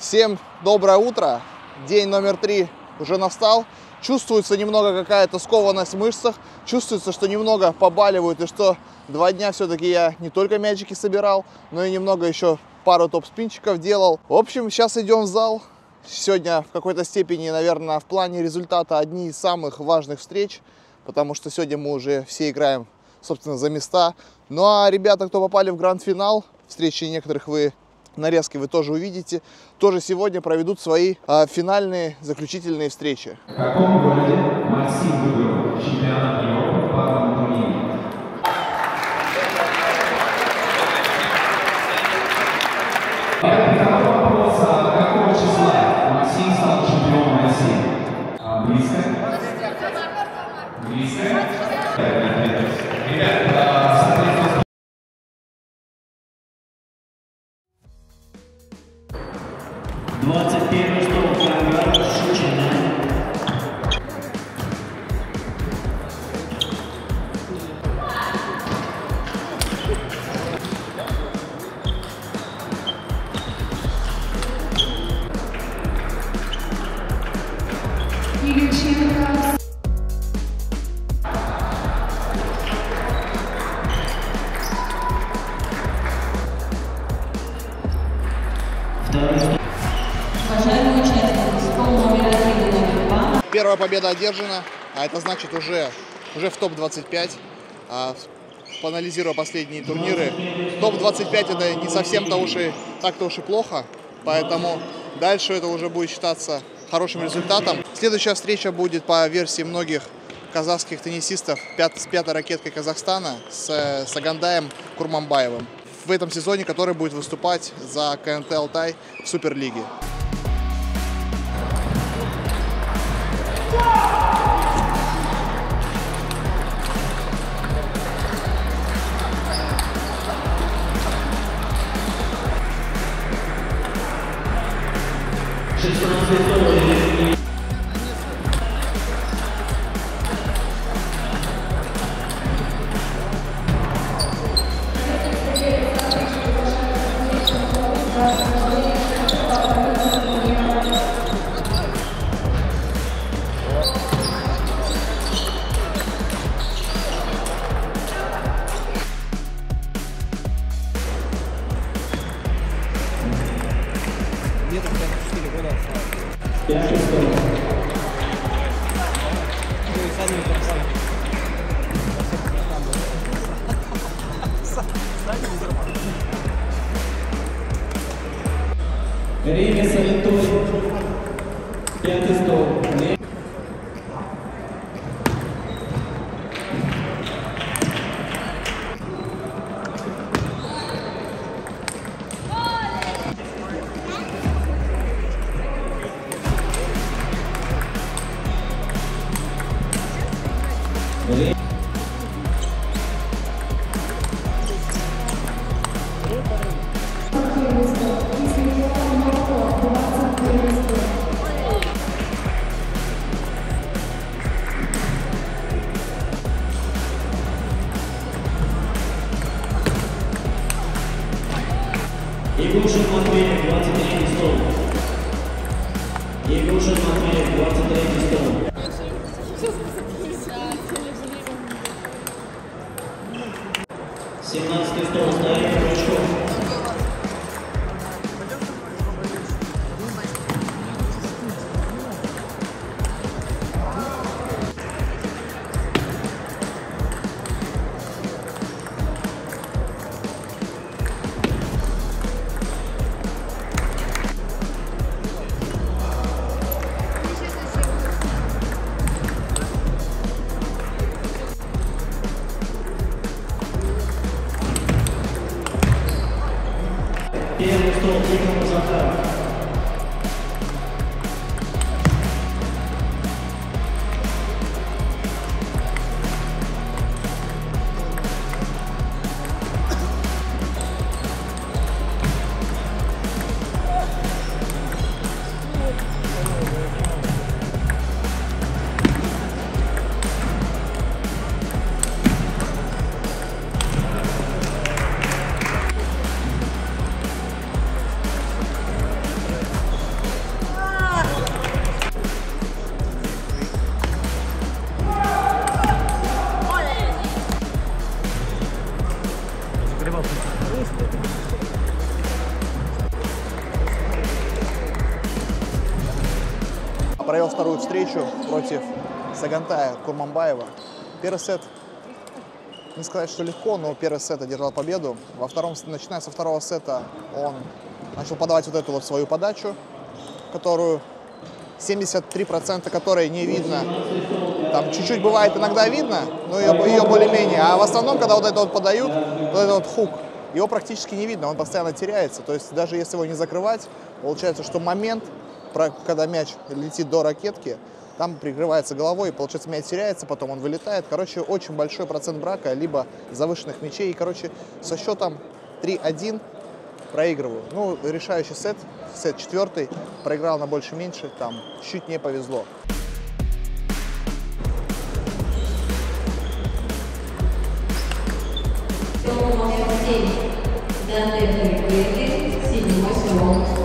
Всем доброе утро. День номер три уже настал. Чувствуется немного какая-то скованность в мышцах. Чувствуется, что немного побаливают и что два дня все-таки я не только мячики собирал, но и немного еще пару топ-спинчиков делал. В общем, сейчас идем в зал. Сегодня в какой-то степени, наверное, в плане результата одни из самых важных встреч, потому что сегодня мы уже все играем, собственно, за места. Ну а ребята, кто попали в гранд-финал, встречи некоторых вы нарезки вы тоже увидите, тоже сегодня проведут свои а, финальные заключительные встречи. В Первая победа одержана, а это значит уже, уже в топ-25. А, поанализируя последние турниры, топ-25 это не совсем-то уж и так-то уж и плохо, поэтому дальше это уже будет считаться хорошим результатом. Следующая встреча будет по версии многих казахских теннисистов с пятой ракеткой Казахстана с э, Сагандаем Курманбаевым в этом сезоне, который будет выступать за КНТ Алтай в Суперлиге. Vive-se Егушин Матвеев, 23 стол. Семнадцатый стол, Старик встречу против Сагантая Курмамбаева. Первый сет, не сказать, что легко, но первый сет одержал победу. Во втором, начиная со второго сета, он начал подавать вот эту вот свою подачу, которую 73% которой не видно. Там чуть-чуть бывает иногда видно, но ее, ее более-менее. А в основном, когда вот это вот подают, вот этот вот хук, его практически не видно, он постоянно теряется. То есть даже если его не закрывать, получается, что момент, когда мяч летит до ракетки, там прикрывается головой, и, получается, мяч теряется, потом он вылетает. Короче, очень большой процент брака, либо завышенных мячей. И, короче, со счетом 3-1 проигрываю. Ну, решающий сет, сет четвертый, проиграл на больше-меньше, там чуть не повезло. Стол номер 7. Данте Филиппеки, седьмой стол.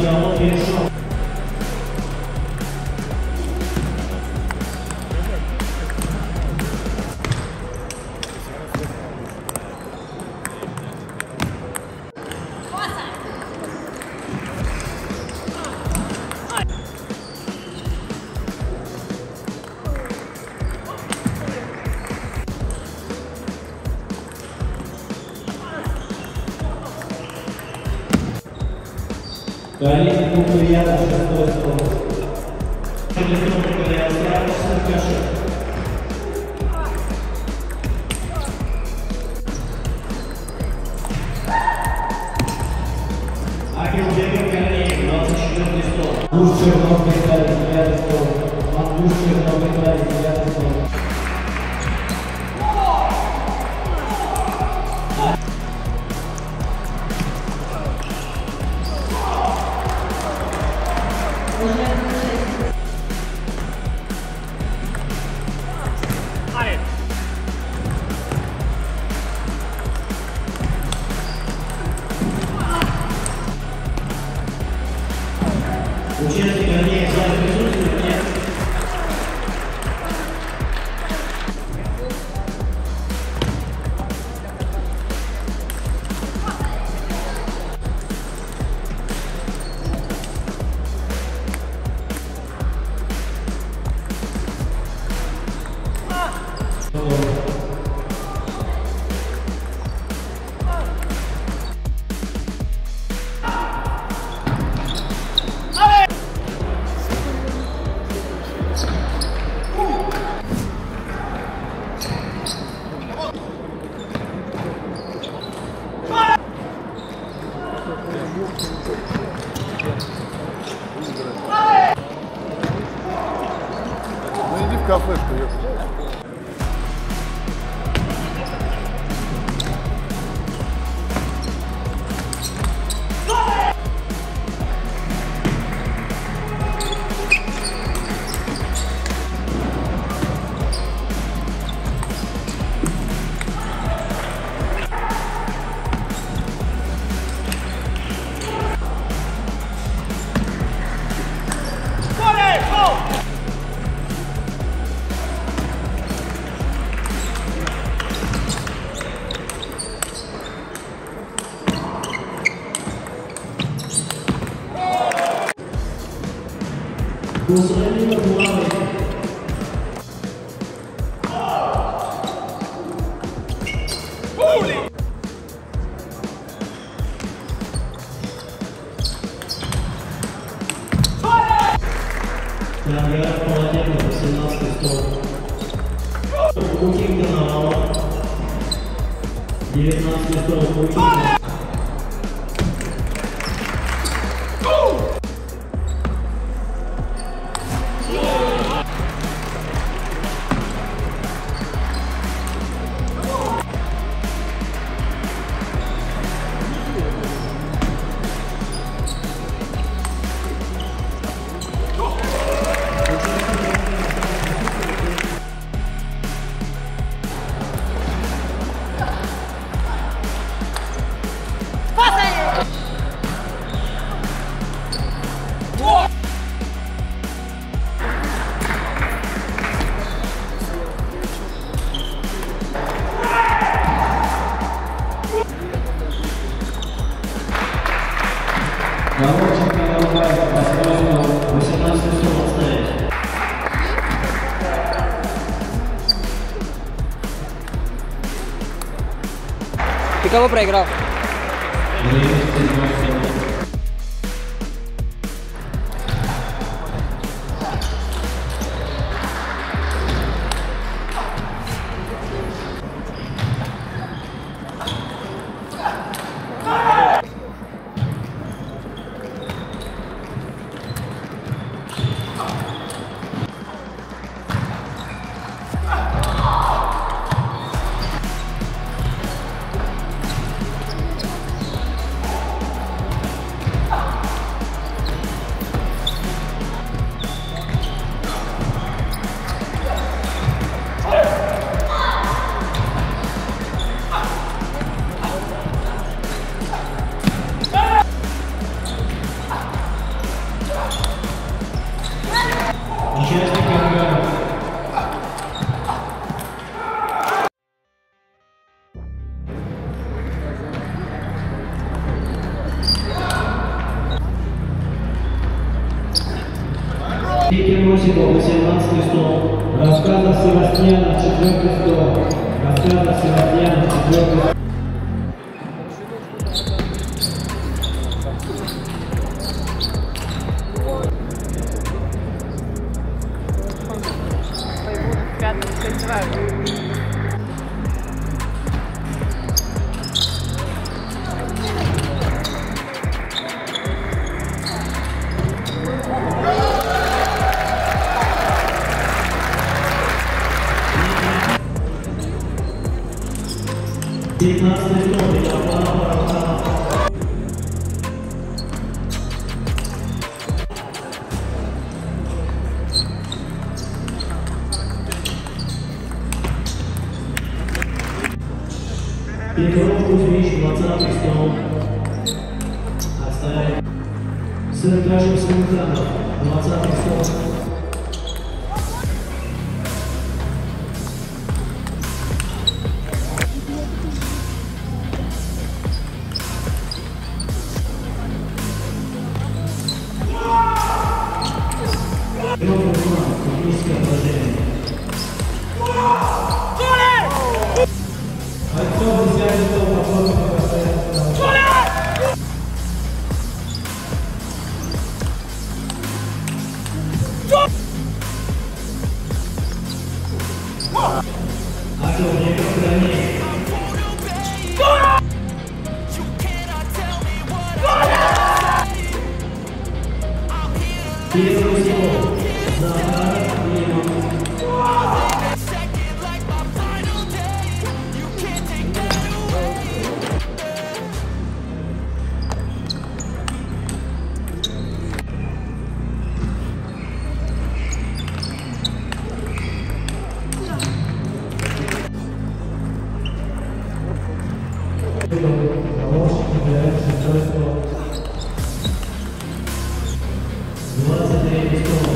digamos Conselheiro Muares. Ты кого проиграл? Good to know. Wow! Go! 23 стол.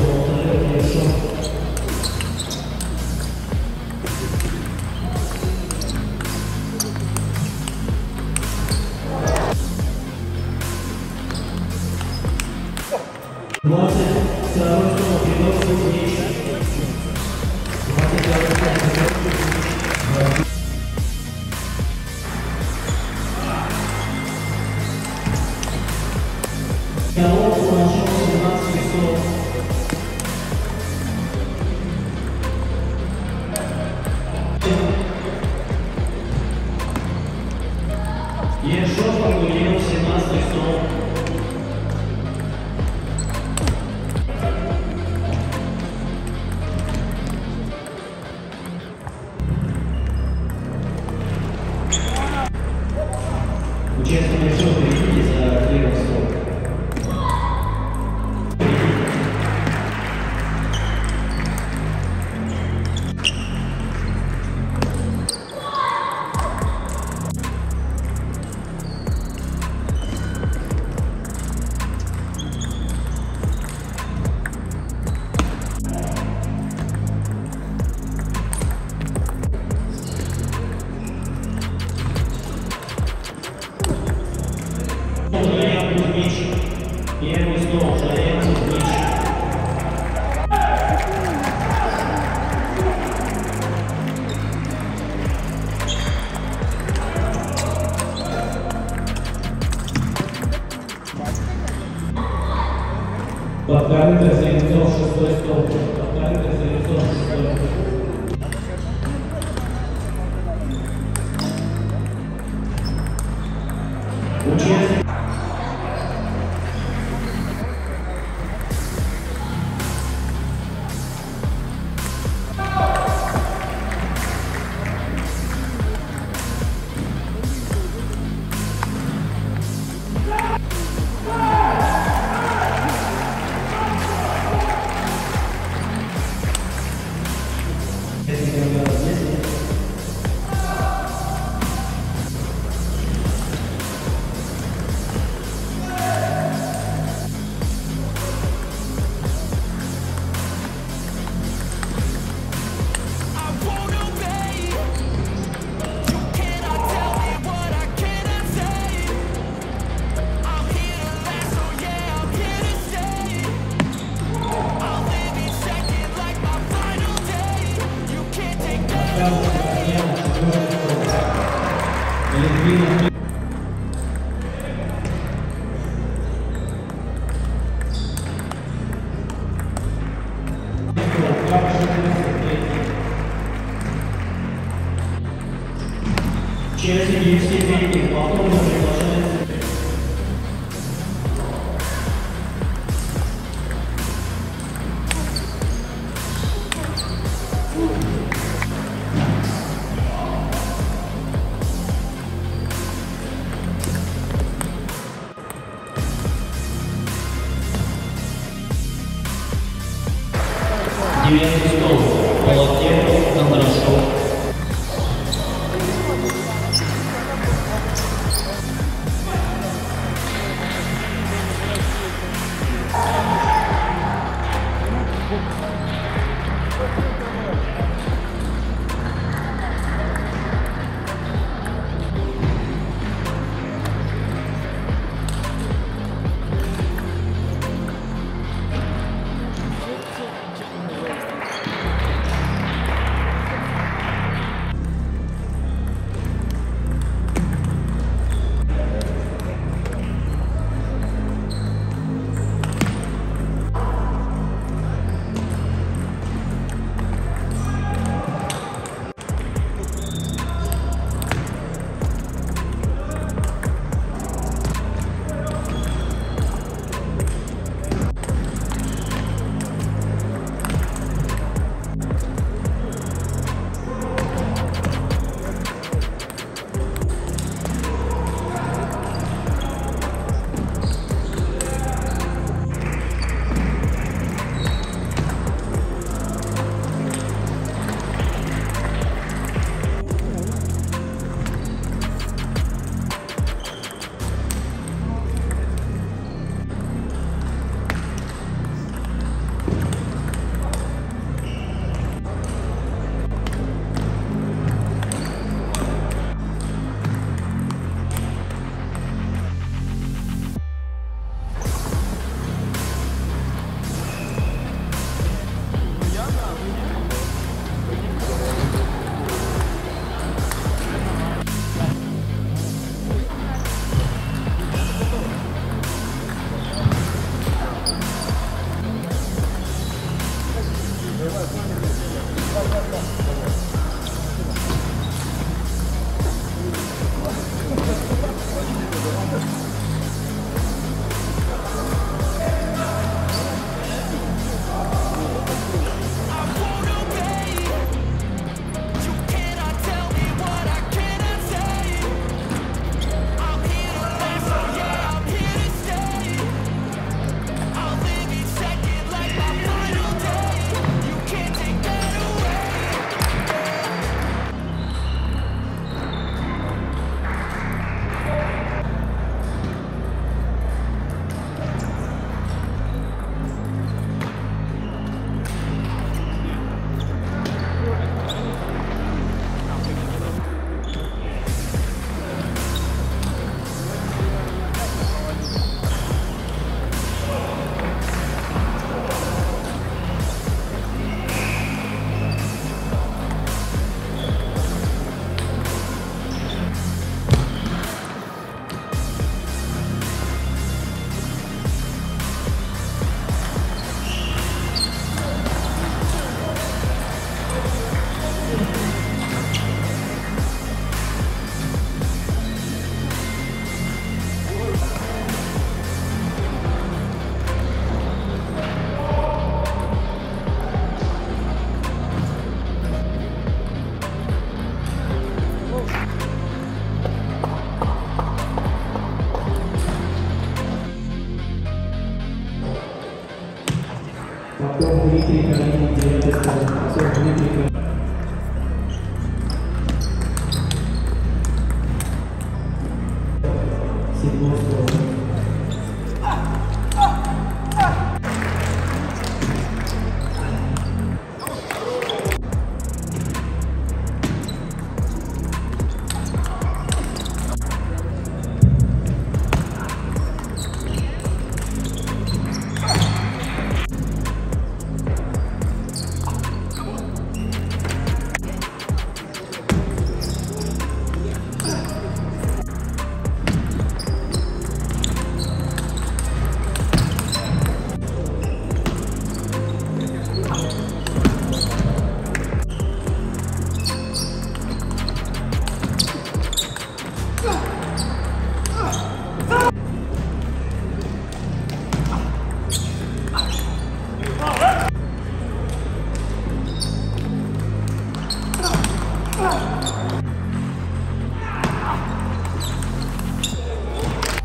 Gesù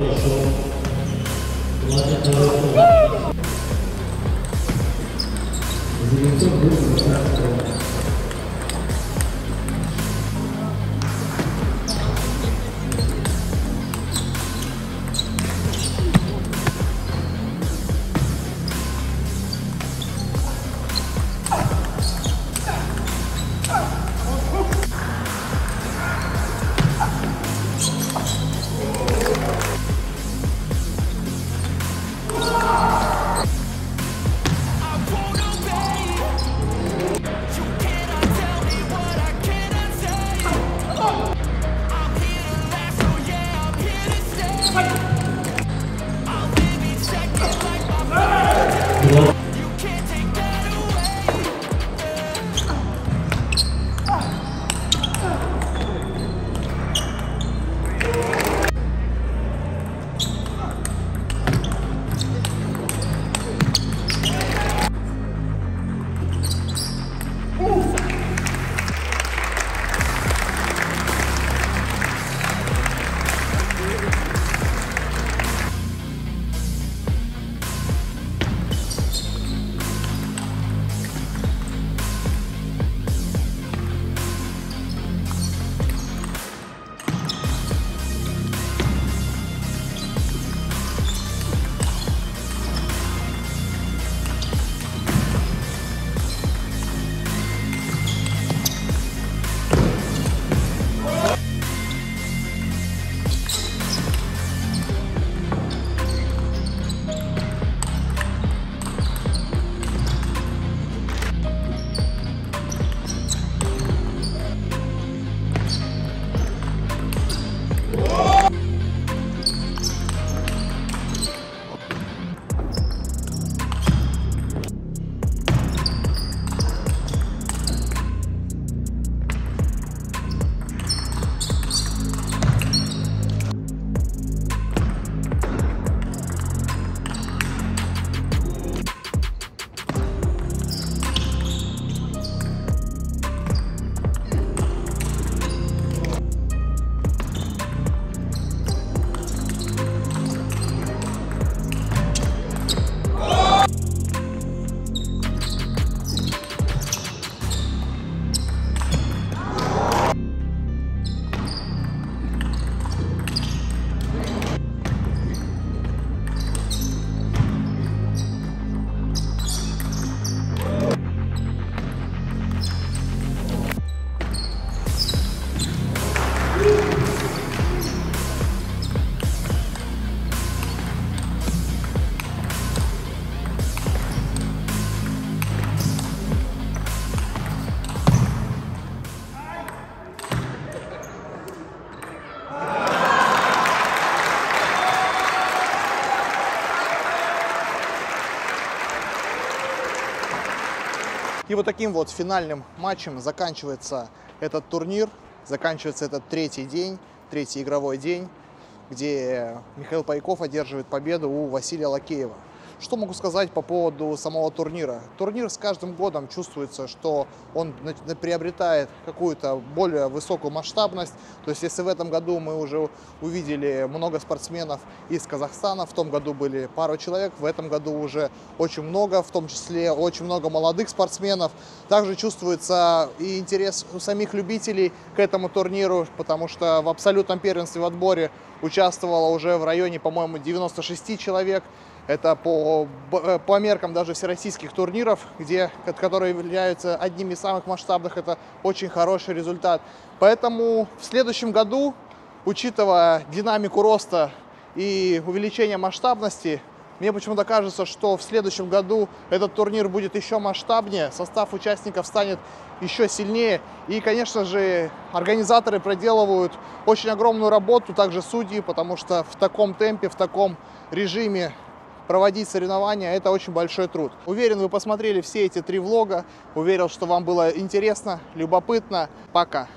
Thank you. И вот таким вот финальным матчем заканчивается этот турнир, заканчивается этот третий день, третий игровой день, где Михаил Пайков одерживает победу у Василия Лакеева. Что могу сказать по поводу самого турнира? Турнир с каждым годом чувствуется, что он приобретает какую-то более высокую масштабность. То есть если в этом году мы уже увидели много спортсменов из Казахстана, в том году были пару человек, в этом году уже очень много, в том числе очень много молодых спортсменов. Также чувствуется и интерес у самих любителей к этому турниру, потому что в абсолютном первенстве в отборе участвовало уже в районе, по-моему, 96 человек. Это по, э, по меркам даже всероссийских турниров, где, ко- которые являются одними из самых масштабных, это очень хороший результат. Поэтому в следующем году, учитывая динамику роста и увеличение масштабности, мне почему-то кажется, что в следующем году этот турнир будет еще масштабнее, состав участников станет еще сильнее. И, конечно же, организаторы проделывают очень огромную работу, также судьи, потому что в таком темпе, в таком режиме проводить соревнования – это очень большой труд. Уверен, вы посмотрели все эти три влога. Уверен, что вам было интересно, любопытно. Пока!